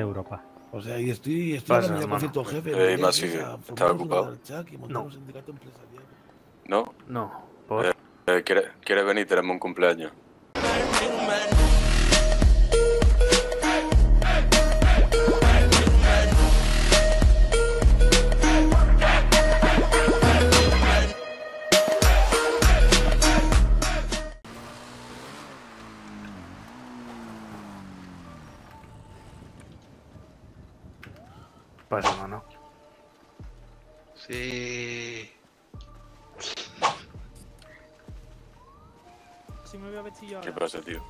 Europa. O sea, y estoy, estoy Pasa, con hermano. cierto jefe. Eh, ocupado. Y montar No. un sindicato empresarial. ¿No? No, por... Eh. Eh, ¿quiere, ¿Quiere venir? Tenemos un cumpleaños. Pasa, mano. Sí. Sí me voy a vestir yo ¿Qué ahora. pasa, tío?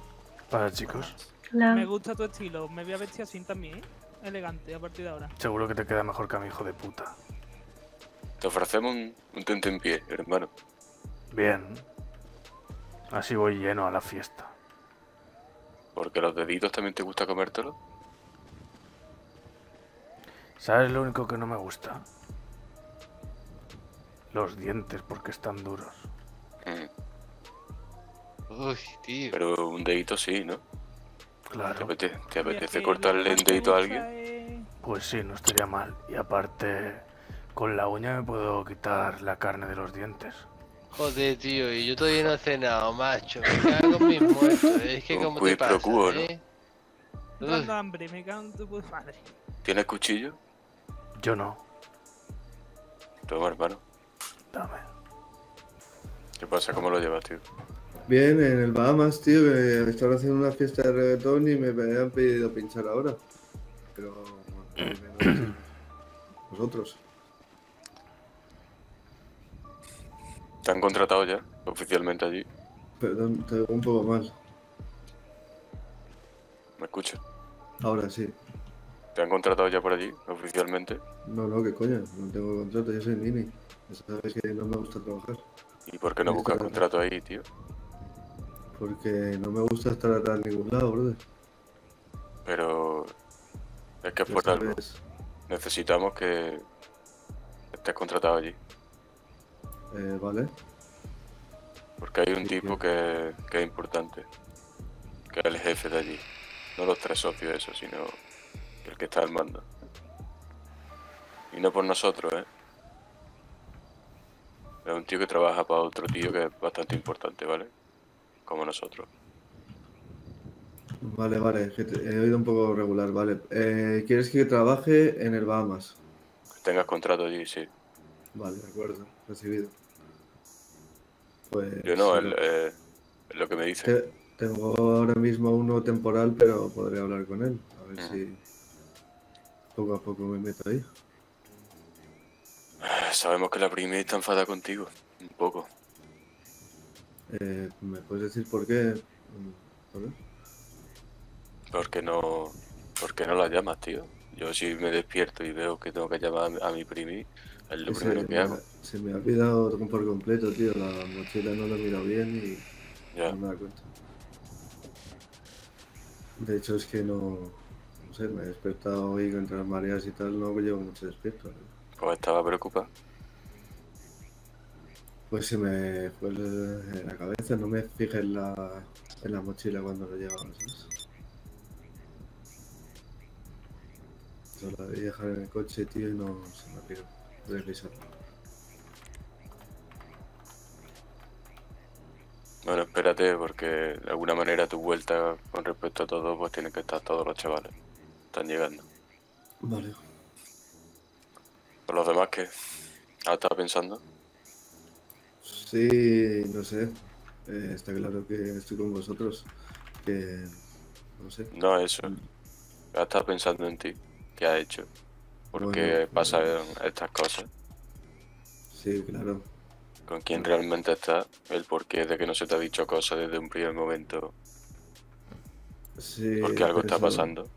Pasa, chicos. Me gusta tu estilo. Me voy a vestir así también. ¿eh? Elegante a partir de ahora. Seguro que te queda mejor que a mi hijo de puta. Te ofrecemos un, un tente en pie, hermano. Bien. Así voy lleno a la fiesta. Porque los deditos también te gusta comértelo. ¿Sabes lo único que no me gusta? Los dientes, porque están duros. Mm, Uy, tío. Pero un dedito sí, ¿no? ¿Te Claro. apetece, te apetece cortarle me dedito a alguien? es- Pues sí, no estaría mal. Y aparte, con la uña me puedo quitar la carne de los dientes. Joder, tío, y yo todavía no he cenado, macho. Me cago en mis muertos. Es que Un como te pro pasa, ¿no? ¿eh? Dando hambre, me cago en tu madre. ¿Tienes cuchillo? Yo no. Toma, hermano. Dame. ¿Qué pasa? ¿Cómo lo llevas, tío? Bien, en el Bahamas, tío, que estaban haciendo una fiesta de reggaetón y me habían pedido pinchar ahora. Pero, bueno, vosotros. ¿Te han contratado ya? Oficialmente allí. Perdón, te oigo un poco mal. ¿Me escuchas? Ahora sí. ¿Te han contratado ya por allí? Oficialmente. No, no, qué coño, no tengo contrato, yo soy Nini. Ya sabes que no me gusta trabajar. ¿Y por qué no buscas contrato ahí, tío? Porque no me gusta estar atrás en ningún lado, brother. Pero es que Ya por algo. Necesitamos que estés contratado allí. eh, vale. Porque hay un Sí, tipo que, que es importante. Que es el jefe de allí. No los tres socios, eso, sino el que está al mando. Y no por nosotros, ¿eh? Es un tío que trabaja para otro tío que es bastante importante, ¿vale? Como nosotros. Vale, vale, he oído un poco regular, vale. Eh, ¿Quieres que trabaje en el Bahamas? Que tengas contrato allí, sí. Vale, de acuerdo, recibido. Pues. Yo no, el, eh, lo que me dice. Te- tengo ahora mismo uno temporal, pero podré hablar con él. A ver si poco a poco me meto ahí. Sabemos que la primera está enfadada contigo. Un poco. Eh, ¿Me puedes decir por qué? Mm. Porque no, porque no la llamas, tío. Yo si me despierto y veo que tengo que llamar a mi primi, es lo Se, primero que me, hago. se me ha olvidado por completo, tío. La mochila no la he mirado bien y Ya. no me da cuenta. De hecho, es que no. No sé, me he despertado hoy entre las mareas y tal, no llevo mucho despierto. Pues estaba preocupado. Pues se me fue en la cabeza, no me fijé en la, en la mochila cuando lo llevaba, ¿sabes? Solo la debí dejar en el coche, tío, y no se me piró. Voy a revisarlo. Bueno, espérate, porque de alguna manera tu vuelta con respecto a todo, pues tienen que estar todos los chavales. Están llegando. Vale. Por los demás, ¿qué? ¿Has estado pensando? Sí, no sé. Eh, está claro que estoy con vosotros. Que. No sé. No, eso. Has estado pensando en ti. ¿Qué has hecho? ¿Por qué Bueno, pasan pues- estas cosas? Sí, claro. ¿Con quién realmente estás? El porqué de que no se te ha dicho cosas desde un primer momento. Sí. Porque algo está pasando.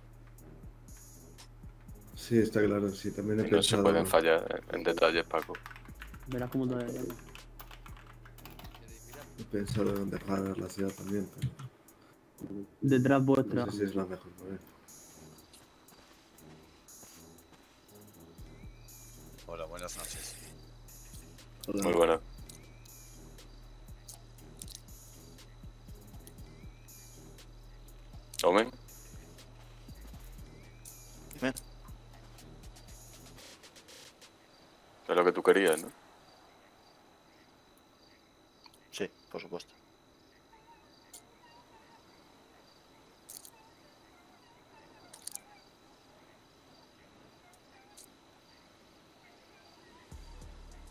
Sí, está claro. Sí, también he no se pensado. pueden fallar en- en detalles, Paco. Verás cómo te He pensado en dejar la ciudad también, pero Detrás vuestra. no sé si es la mejor manera. Hola, buenas noches. Hola. Muy buena. ¿Omen? ¿No? Sí, por supuesto.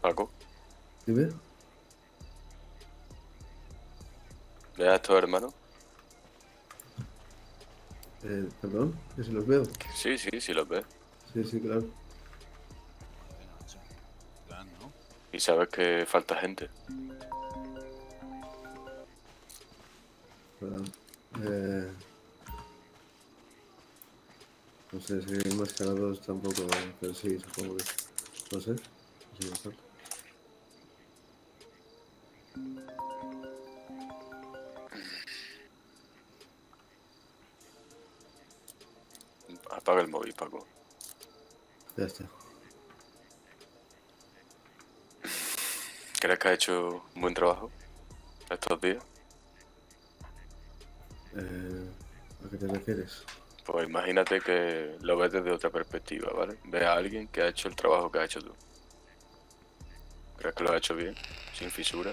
Paco, Dime. ¿ves a estos hermanos? Eh, perdón, que se los veo. Sí, sí, sí los ves. Sí, sí, claro. Y sabes que falta gente. Perdón. Eh, no sé si enmascarados tampoco, pero sí, supongo que. No sé. Me falta. Apaga el móvil, Paco. Ya está. ¿Crees que has hecho un buen trabajo estos días? Eh, ¿A qué te refieres? Pues imagínate que lo ves desde otra perspectiva, ¿vale? Ves a alguien que ha hecho el trabajo que has hecho tú. ¿Crees que lo ha hecho bien? Sin fisura.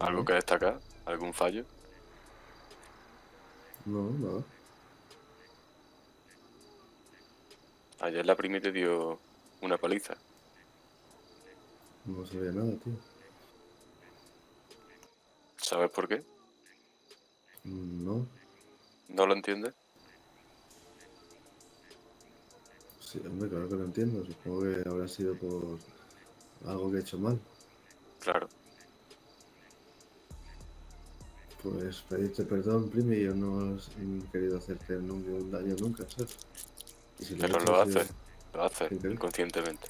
¿Algo que destacar? ¿Algún fallo? No, nada. Ayer la primi te dio una paliza. No sabía nada, tío. ¿Sabes por qué? Mm, No. ¿No lo entiendes? Sí, hombre, claro que lo entiendo. Supongo que habrá sido por algo que he hecho mal. Claro. Pues pedirte perdón, primi, yo no he querido hacerte ningún daño nunca, ¿sabes? Si Pero lo haces. Lo haces Sin querer. inconscientemente.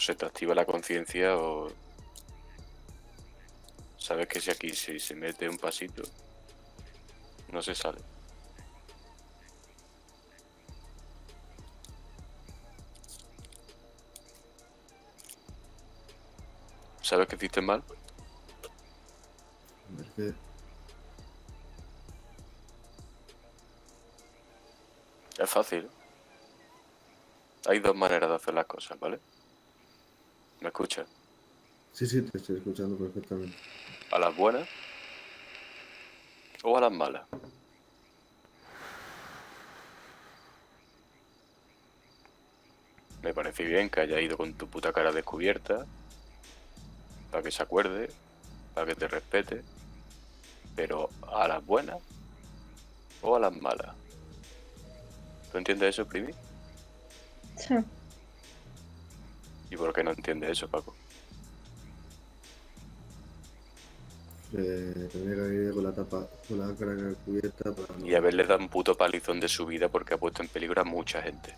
Se te activa la conciencia o... Sabes que si aquí si se mete un pasito, no se sale. ¿Sabes que hiciste mal? Es fácil. Hay dos maneras de hacer las cosas, ¿vale? ¿Me escuchas? Sí, sí, te estoy escuchando perfectamente. ¿A las buenas? ¿O a las malas? Me parece bien que haya ido con tu puta cara descubierta, para que se acuerde, para que te respete, pero ¿a las buenas o a las malas? ¿Tú entiendes eso, Primi? Sí. ¿Y por qué no entiendes eso, Paco? Eh, tendría que haber ido con la tapa, con la cara cubierta para. Y haberle dado un puto palizón de su vida porque ha puesto en peligro a mucha gente.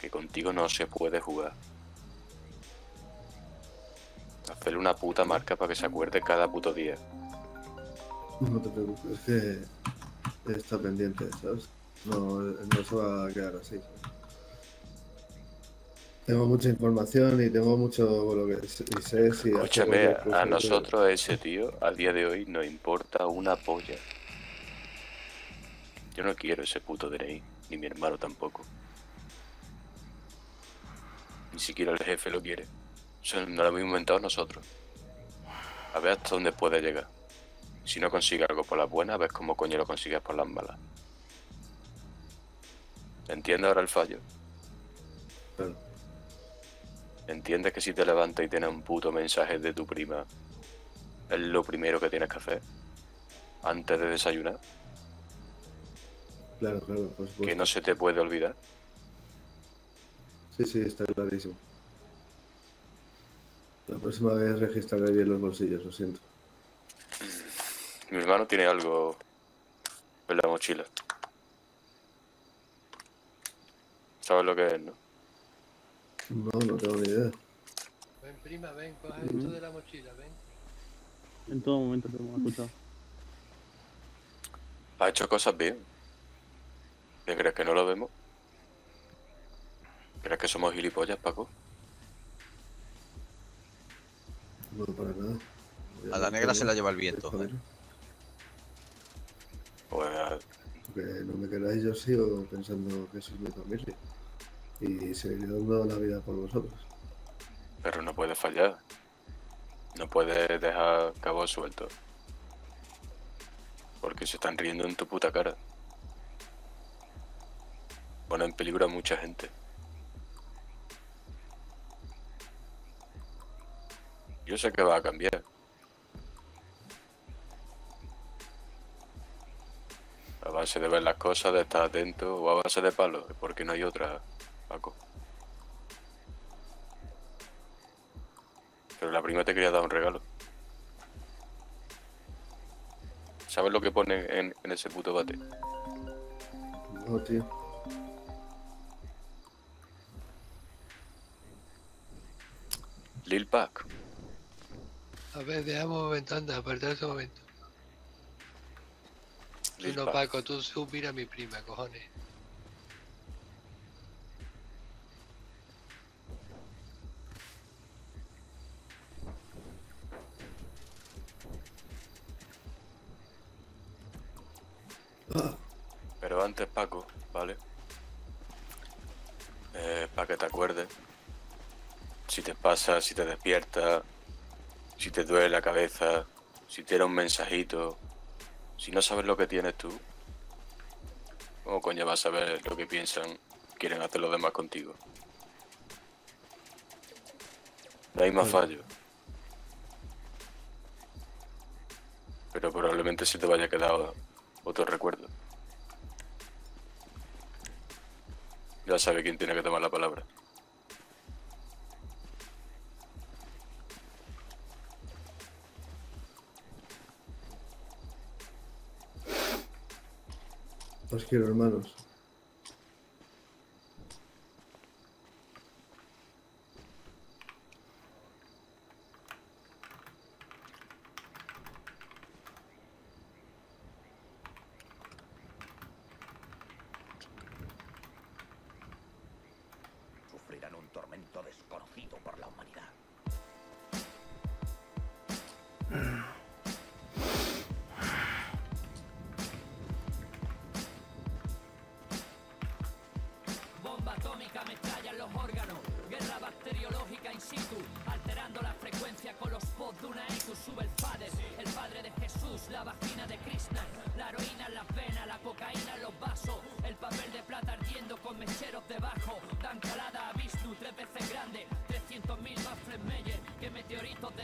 Que contigo no se puede jugar. Hacerle una puta marca para que se acuerde cada puto día. No te preocupes, es que está pendiente, ¿sabes? No, no se va a quedar así. Tengo mucha información y tengo mucho lo que y sé si Escúchame, a nosotros ese tío, a día de hoy, nos importa una polla. Yo no quiero ese puto DNI, ni mi hermano tampoco. Ni siquiera el jefe lo quiere. Eso no lo hemos inventado nosotros. A ver hasta dónde puede llegar. Si no consigue algo por las buenas, a ver cómo coño lo consigues por las malas. ¿Entiendes ahora el fallo? Claro. ¿Entiendes que si te levantas y tienes un puto mensaje de tu prima, es lo primero que tienes que hacer? Antes de desayunar, Claro, claro, por supuesto. que no se te puede olvidar. Sí, sí, está clarísimo. La próxima vez registraré bien los bolsillos, lo siento. Mi hermano tiene algo en la mochila. ¿Sabes lo que es, no? No, no tengo ni idea. Ven, prima, ven, coge esto de la mochila, ven. En todo momento te hemos escuchado. Ha hecho cosas bien. ¿Qué crees que no lo vemos? ¿Crees que somos gilipollas, Paco? No, para nada. A la negra se la lleva el viento. Joder. Pues Que no me queráis, yo sigo pensando que sois mi familia. Y seguiré dando la vida por vosotros. Pero no puedes fallar. No puedes dejar cabos sueltos. Porque se están riendo en tu puta cara. Pone en peligro a mucha gente. Yo sé que va a cambiar. A base de ver las cosas, de estar atento o a base de palos, porque no hay otra, Paco. Pero la prima te quería dar un regalo. ¿Sabes lo que pone en, en ese puto bate? No, tío. Lil Pac. A ver, dejamos un momento, anda, apartar ese momento. Lil no, Pac. Paco, tú supira a mi prima, cojones. Pero antes, Paco, ¿vale? para que te acuerdes. Si te pasa, si te despiertas, si te duele la cabeza, si tienes un mensajito, si no sabes lo que tienes tú, ¿cómo coño vas a saber lo que piensan, quieren hacer los demás contigo? No hay más fallo. Pero probablemente se te vaya a quedar otro recuerdo. Ya sabe quién tiene que tomar la palabra. Os quiero, hermanos. Sufrirán un tormento desconocido por la humanidad.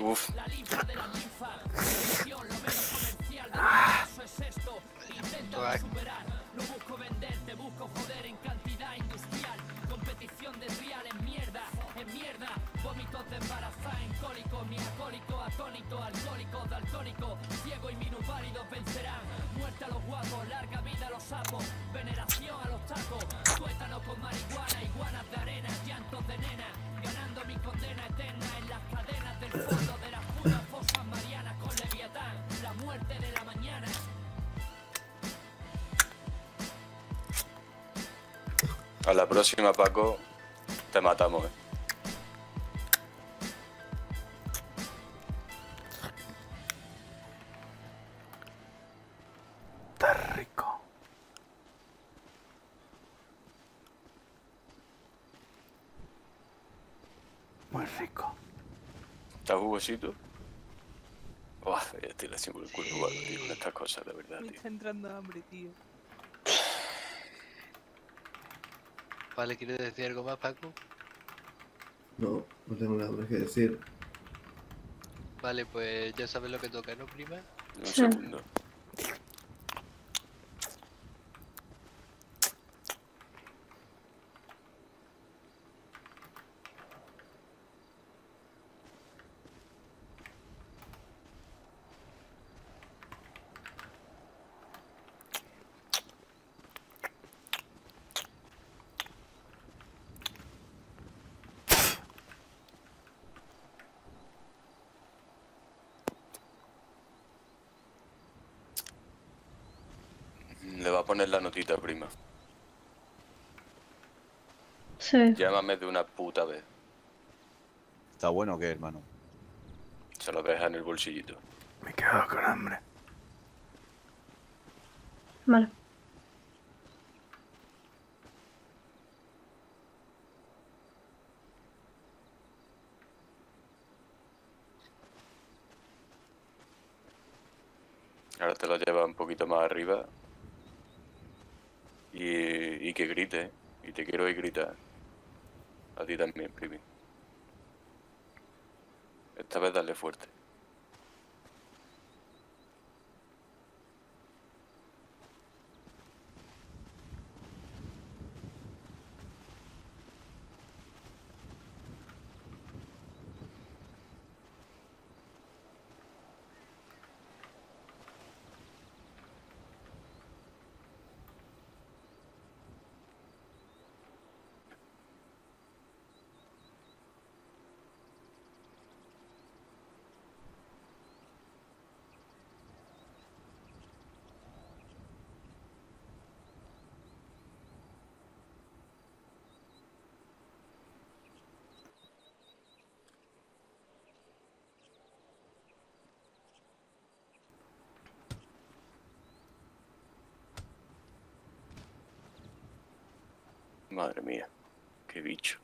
Uf. la linfa de la linfa. Religión, lo menos comercial del universo es esto. Intenta superar, no busco vender, te busco joder en cantidad industrial. Competición desleal en mierda, en mierda. Vómitos de embarazada en cólico, mi acólico, atónito, alcohólico, daltónico. Ciego y minusválidos vencerán. Muerte a los guapos, larga vida a los sapos. Veneración a los tacos. Tuétano con marihuana, iguanas de arena, llantos de nena. A la próxima, Paco, te matamos, ¿eh? Está rico. Muy rico. ¿Está jugosito? Buah, ya estoy haciendo el culo igual, tío, con estas cosas, de verdad, Me tío. está entrando hambre, tío. Vale, ¿quieres decir algo más, Paco? No, no tengo nada más que decir. Vale, pues ya sabes lo que toca, ¿no, prima? Un segundo. Le va a poner la notita, prima. Sí. Llámame de una puta vez. ¿Está bueno o qué, hermano? Se lo deja en el bolsillito. Me quedo con hambre. Vale. Ahora te lo lleva un poquito más arriba. Y, y que grite. Y te quiero oír gritar. A ti también, primi. Esta vez dale fuerte. Madre mía, qué bicho.